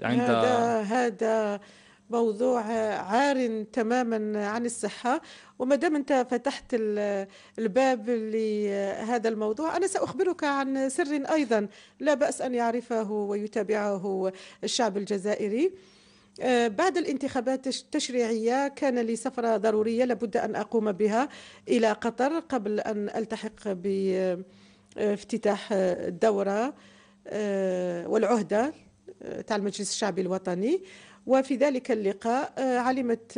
عند هذا هذا موضوع عار تماما عن الصحة. وما دام أنت فتحت الباب لهذا الموضوع أنا سأخبرك عن سر أيضا لا بأس أن يعرفه ويتابعه الشعب الجزائري. آه، بعد الانتخابات التشريعية كان لي سفرة ضرورية لابد أن أقوم بها إلى قطر قبل أن ألتحق بافتتاح الدورة آه، والعهدة تاع المجلس الشعبي الوطني. وفي ذلك اللقاء آه، علمت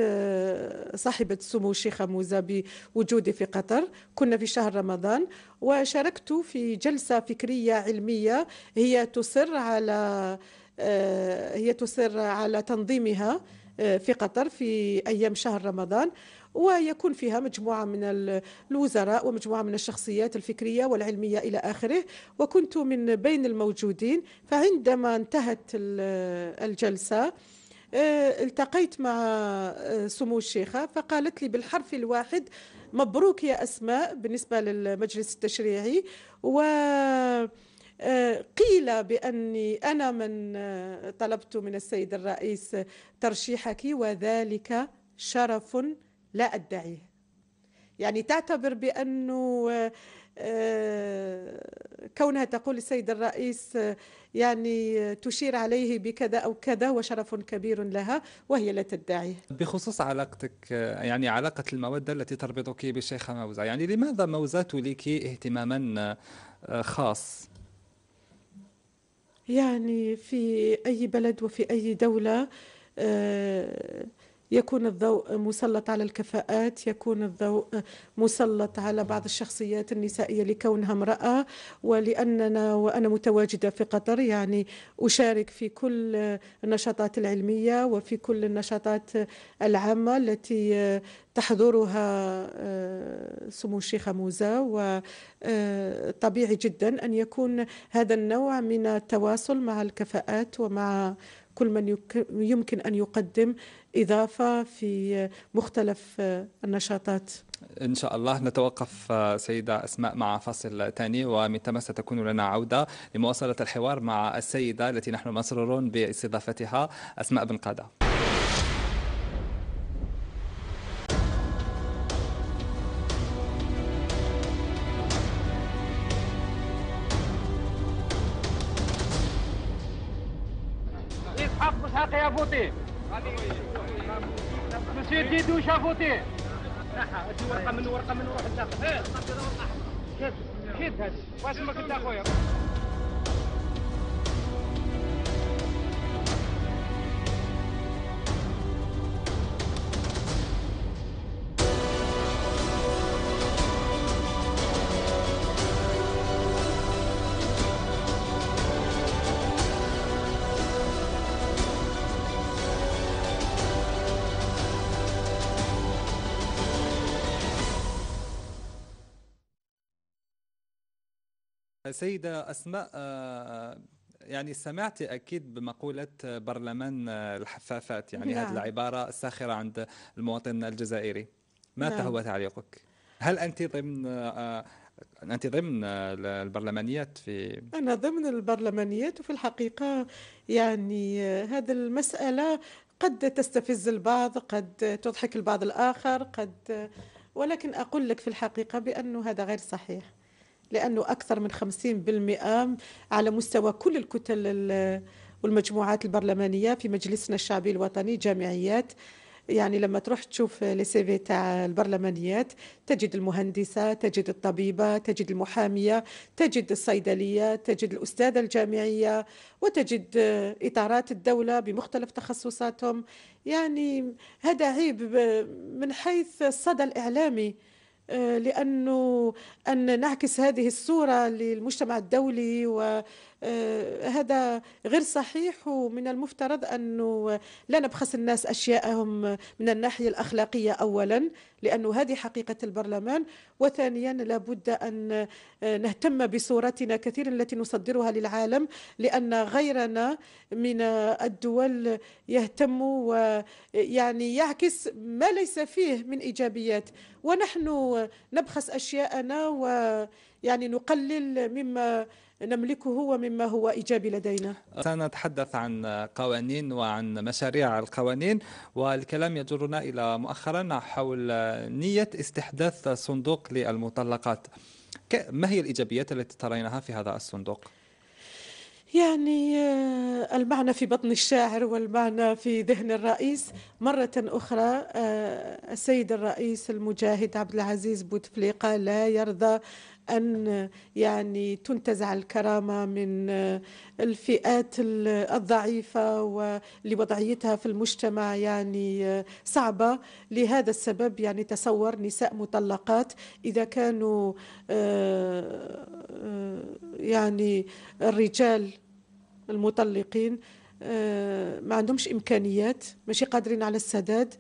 صاحبة السمو الشيخة موزة بوجودي في قطر. كنا في شهر رمضان وشاركت في جلسة فكرية علمية هي تصر على آه، هي تصر على تنظيمها آه، في قطر في أيام شهر رمضان ويكون فيها مجموعة من الوزراء ومجموعة من الشخصيات الفكرية والعلمية إلى آخره. وكنت من بين الموجودين فعندما انتهت الجلسة آه، التقيت مع سمو الشيخة فقالت لي بالحرف الواحد مبروك يا أسماء بالنسبة للمجلس التشريعي. و قيل بأني أنا من طلبت من السيد الرئيس ترشيحك وذلك شرف لا أدعيه. يعني تعتبر بأنه كونها تقول السيد الرئيس يعني تشير عليه بكذا أو كذا وشرف كبير لها وهي لا تدعيه. بخصوص علاقتك يعني علاقة المودة التي تربطك بالشيخة موزة يعني لماذا موزة توليك اهتماما خاص؟ يعني في أي بلد وفي أي دولة آه، يكون الضوء مسلط على الكفاءات يكون الضوء مسلط على بعض الشخصيات النسائية لكونها امرأة. ولأننا وأنا متواجدة في قطر يعني أشارك في كل النشاطات العلمية وفي كل النشاطات العامة التي تحضرها آه، سمو الشيخة موزة. وطبيعي جدا أن يكون هذا النوع من التواصل مع الكفاءات ومع كل من يمكن أن يقدم إضافة في مختلف النشاطات. إن شاء الله نتوقف سيدة أسماء مع فاصل ثاني ومن ثم ستكون لنا عودة لمواصلة الحوار مع السيدة التي نحن مسرورون باستضافتها أسماء بن قادة. مسيو ديدو شافوتي؟ صح ادي ورقة من ورقة من روح الداخل كيف كيف هذا واش ما كنت أخويا؟ سيدة أسماء آه، يعني سمعت أكيد بمقولة برلمان الحفافات يعني نعم. هذه العبارة الساخرة عند المواطن الجزائري ماذا نعم. هو تعليقك؟ هل أنت ضمن آه، أنت ضمن البرلمانيات في أنا ضمن البرلمانيات وفي الحقيقة يعني آه، هذه المسألة قد تستفز البعض قد تضحك البعض الآخر قد آه، ولكن أقول لك في الحقيقة بأنه هذا غير صحيح لأنه أكثر من 50% على مستوى كل الكتل ال- والمجموعات البرلمانية في مجلسنا الشعبي الوطني جامعيات. يعني لما تروح تشوف لي سي في تاع البرلمانيات تجد المهندسة تجد الطبيبة تجد المحامية تجد الصيدلية تجد الأستاذة الجامعية وتجد إطارات الدولة بمختلف تخصصاتهم. يعني هذا عيب من حيث الصدى الإعلامي. آه، لأنه أن نعكس هذه الصورة للمجتمع الدولي وهذا غير صحيح ومن المفترض أنه لا نبخس الناس أشياءهم من الناحية الأخلاقية أولا لأنه هذه حقيقة البرلمان. وثانيا لابد أن آه، نهتم بصورتنا كثيرا التي نصدرها للعالم لأن غيرنا من الدول يهتم ويعني يعكس ما ليس فيه من إيجابيات. ونحن نبخس أشياءنا ويعني نقلل مما نملكه ومما هو إيجابي لدينا. سنتحدث عن قوانين وعن مشاريع القوانين والكلام يجرنا إلى مؤخرا حول نية استحداث صندوق للمطلقات. ما هي الإيجابيات التي ترينها في هذا الصندوق؟ يعني آه، المعنى في بطن الشاعر والمعنى في ذهن الرئيس. مرة أخرى آه، السيد الرئيس المجاهد عبد العزيز بوتفليقة لا يرضى أن يعني تنتزع الكرامة من الفئات ال- الضعيفة واللي وضعيتها في المجتمع يعني صعبة. لهذا السبب يعني تصور نساء مطلقات إذا كانوا آه، آه، يعني الرجال المطلقين آه، ما عندهمش إمكانيات ماشي قادرين على السداد.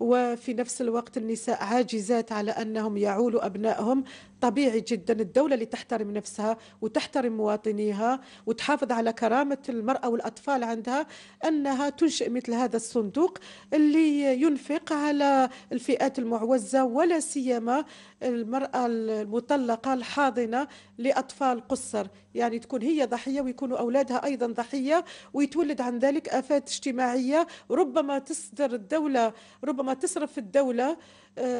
وفي نفس الوقت النساء عاجزات على أنهم يعولوا أبنائهم طبيعي جدا الدولة اللي تحترم نفسها وتحترم مواطنيها وتحافظ على كرامة المرأة والأطفال عندها أنها تنشئ مثل هذا الصندوق اللي ينفق على الفئات المعوزة ولا سيما المرأة المطلقة الحاضنة لأطفال قصر. يعني تكون هي ضحية ويكونوا أولادها أيضا ضحية ويتولد عن ذلك آفات اجتماعية. ربما تصدر الدولة ربما تصرف الدولة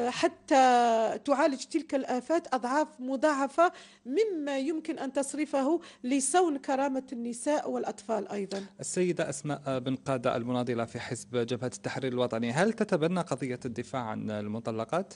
حتى تعالج تلك الآفات أضعاف مضاعفة مما يمكن أن تصرفه لصون كرامة النساء والأطفال أيضا السيدة أسماء بن قادة المناضلة في حزب جبهة التحرير الوطني هل تتبنى قضية الدفاع عن المطلقات؟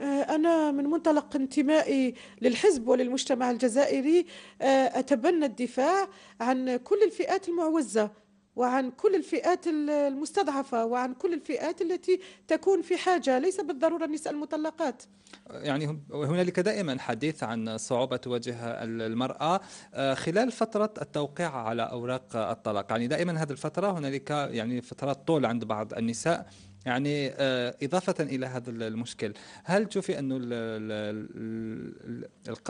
آه، أنا من منطلق انتمائي للحزب وللمجتمع الجزائري آه، أتبنى الدفاع عن كل الفئات المعوزة وعن كل الفئات ال- المستضعفة وعن كل الفئات التي تكون في حاجة ليس بالضرورة النساء المطلقات يعني هنالك دائما حديث عن صعوبة تواجه ال- المرأة آه، خلال فترة التوقيع على أوراق الطلاق. يعني دائما هذه الفترة هنالك يعني فترات طول عند بعض النساء. يعني آه، إضافة إلى هذا المشكل. هل تشوفي أن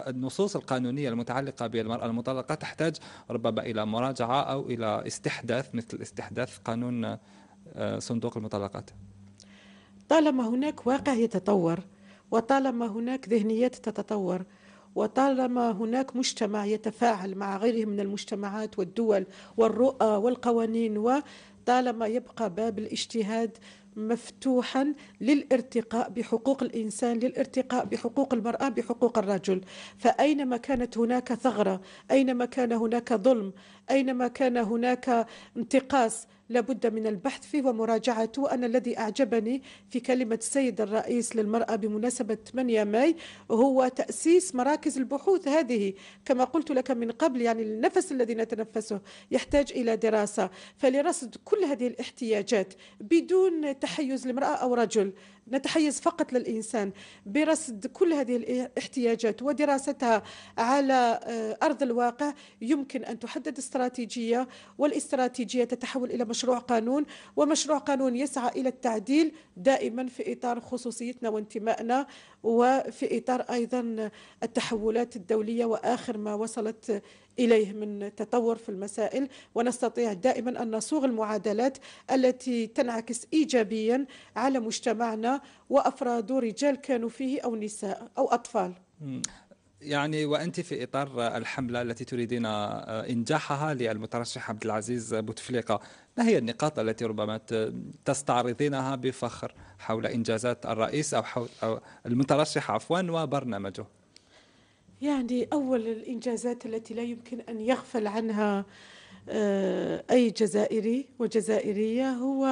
النصوص القانونية المتعلقة بالمرأة المطلقة تحتاج ربما إلى مراجعة أو إلى استحداث مثل استحداث قانون آه، صندوق المطلقات؟ طالما هناك واقع يتطور وطالما هناك ذهنيات تتطور وطالما هناك مجتمع يتفاعل مع غيره من المجتمعات والدول والرؤى والقوانين وطالما يبقى باب الاجتهاد مفتوحا للارتقاء بحقوق الإنسان للارتقاء بحقوق المرأة بحقوق الرجل. فأينما كانت هناك ثغرة أينما كان هناك ظلم أينما كان هناك انتقاص لابد من البحث فيه ومراجعته أنا الذي أعجبني في كلمة السيد الرئيس للمرأة بمناسبة 8 ماي هو تأسيس مراكز البحوث هذه. كما قلت لك من قبل يعني النفس الذي نتنفسه يحتاج إلى دراسة. فلرصد كل هذه الاحتياجات بدون تحيز لامرأة أو رجل. نتحيز فقط للإنسان برصد كل هذه الاحتياجات ودراستها على أرض الواقع يمكن أن تحدد استراتيجية والاستراتيجية تتحول إلى مشروع مشروع قانون ومشروع قانون يسعى إلى التعديل دائما في إطار خصوصيتنا وانتمائنا وفي إطار أيضا التحولات الدولية وآخر ما وصلت إليه من تطور في المسائل ونستطيع دائما أن نصوغ المعادلات التي تنعكس إيجابيا على مجتمعنا وأفراده رجال كانوا فيه أو نساء أو أطفال. يعني وأنت في إطار الحملة التي تريدين إنجاحها للمترشح عبد العزيز بوتفليقة ما هي النقاط التي ربما تستعرضينها بفخر حول إنجازات الرئيس أو حول أو المترشح عفوا وبرنامجه؟ يعني أول الإنجازات التي لا يمكن أن يغفل عنها آه، أي جزائري وجزائرية هو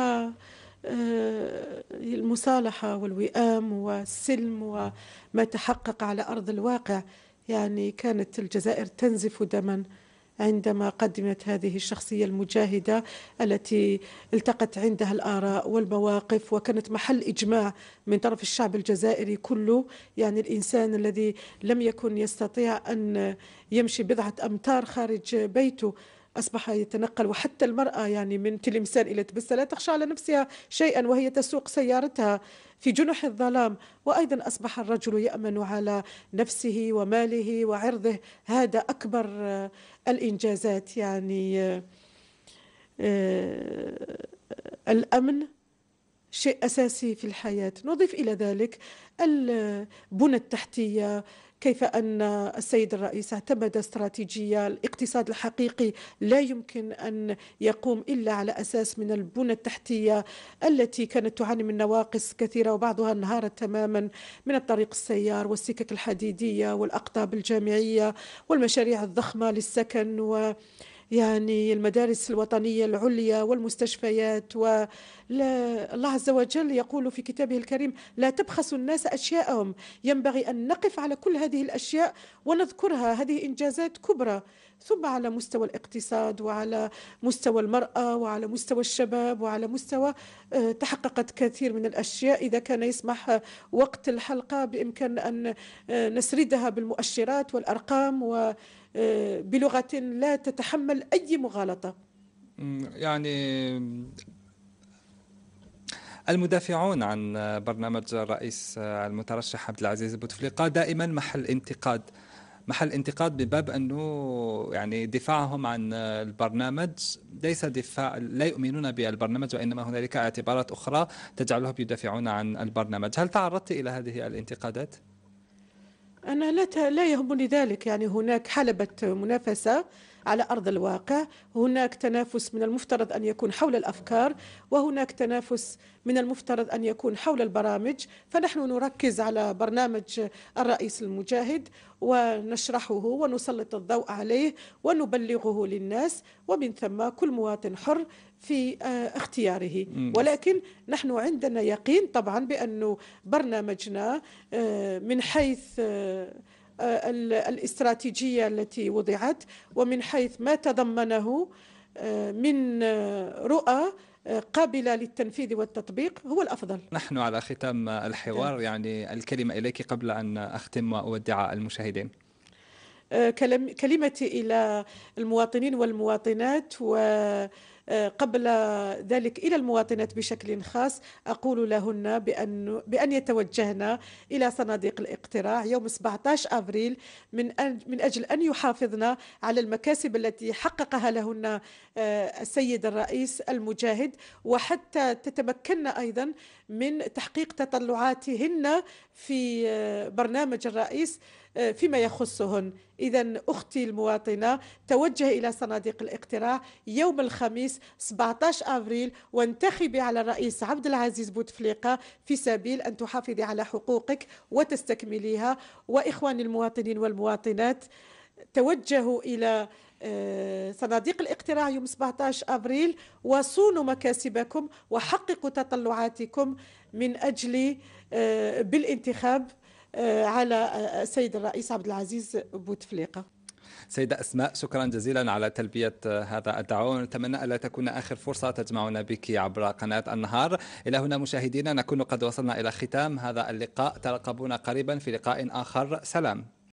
آه، المصالحة والوئام والسلم وما تحقق على أرض الواقع. يعني كانت الجزائر تنزف دما. عندما قدمت هذه الشخصية المجاهدة التي التقت عندها الآراء والمواقف وكانت محل إجماع من طرف الشعب الجزائري كله. يعني الإنسان الذي لم يكن يستطيع أن يمشي بضعة أمتار خارج بيته أصبح يتنقل. وحتى المرأة يعني من تلمسان إلى تبسة لا تخشى على نفسها شيئا وهي تسوق سيارتها. في جنح الظلام وأيضا أصبح الرجل يأمن على نفسه وماله وعرضه. هذا أكبر الإنجازات يعني آه، الأمن شيء أساسي في الحياة. نضيف إلى ذلك البنى التحتية كيف أن السيد الرئيس اعتمد استراتيجية الاقتصاد الحقيقي لا يمكن أن يقوم إلا على أساس من البنى التحتية التي كانت تعاني من نواقص كثيرة وبعضها انهارت تماما من الطريق السيار والسكك الحديدية والأقطاب الجامعية والمشاريع الضخمة للسكن و يعني المدارس الوطنية العليا والمستشفيات و الله عز وجل يقول في كتابه الكريم لا تبخسوا الناس أشياءهم. ينبغي أن نقف على كل هذه الأشياء ونذكرها هذه إنجازات كبرى ثم على مستوى الاقتصاد وعلى مستوى المرأة وعلى مستوى الشباب وعلى مستوى آه، تحققت كثير من الأشياء. إذا كان يسمح وقت الحلقة بإمكان أن آه، نسردها بالمؤشرات والأرقام و آه، بلغة لا تتحمل أي مغالطة يعني المدافعون عن برنامج الرئيس المترشح عبد العزيز بوتفليقه دائما محل انتقاد محل انتقاد بباب أنه يعني دفاعهم عن البرنامج ليس دفاع لا يؤمنون بالبرنامج وإنما هنالك اعتبارات أخرى تجعلهم يدافعون عن البرنامج، هل تعرضت إلى هذه الانتقادات؟ أنا لا لا يهمني ذلك. يعني هناك حلبة منافسة على أرض الواقع. هناك تنافس من المفترض أن يكون حول الأفكار وهناك تنافس من المفترض أن يكون حول البرامج. فنحن نركز على برنامج الرئيس المجاهد ونشرحه ونسلط الضوء عليه ونبلغه للناس ومن ثم كل مواطن حر في آه، اختياره. ولكن نحن عندنا يقين طبعا بأن برنامجنا آه، من حيث آه، الاستراتيجية التي وضعت ومن حيث ما تضمنه من رؤى قابلة للتنفيذ والتطبيق هو الأفضل نحن على ختام الحوار نعم. يعني الكلمة إليك قبل أن أختم وأودع المشاهدين كلمتي إلى المواطنين والمواطنات و قبل ذلك إلى المواطنات بشكل خاص. أقول لهن بأن, بأن يتوجهن إلى صناديق الاقتراع يوم 17 أبريل من, أن من أجل أن يحافظن على المكاسب التي حققها لهن آه، السيد الرئيس المجاهد. وحتى تتمكن أيضا من تحقيق تطلعاتهن في آه، برنامج الرئيس آه، فيما يخصهن. إذا أختي المواطنة توجه إلى صناديق الاقتراع يوم الخميس 17 أبريل وانتخبي على الرئيس عبد العزيز بوتفليقة في سبيل أن تحافظي على حقوقك وتستكمليها. وإخواني المواطنين والمواطنات توجهوا إلى آه، صناديق الاقتراع يوم 17 أبريل وصونوا مكاسبكم وحققوا تطلعاتكم من أجل آه، بالانتخاب آه، على السيد الرئيس عبد العزيز بوتفليقة. سيدة أسماء شكرا جزيلا على تلبية هذا الدعوة. ونتمنى ألا تكون آخر فرصة تجمعنا بك عبر قناة النهار. إلى هنا مشاهدينا نكون قد وصلنا إلى ختام هذا اللقاء. ترقبونا قريبا في لقاء آخر. سلام.